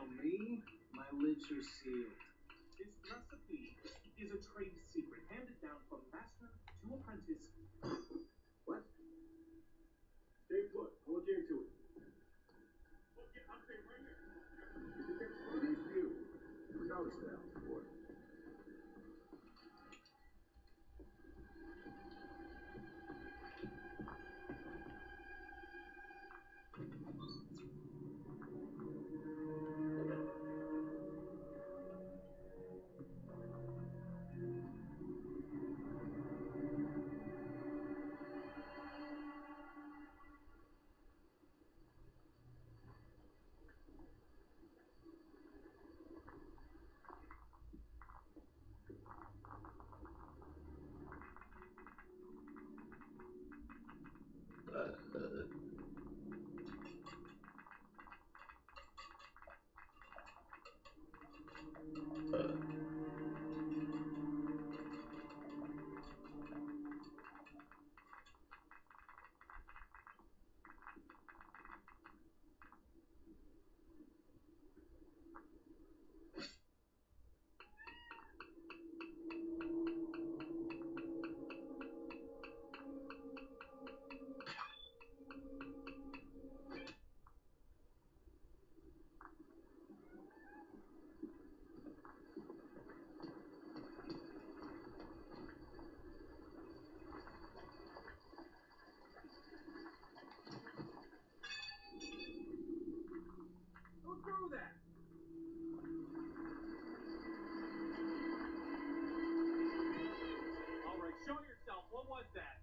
tell me my lips are sealed. It's not uh was that?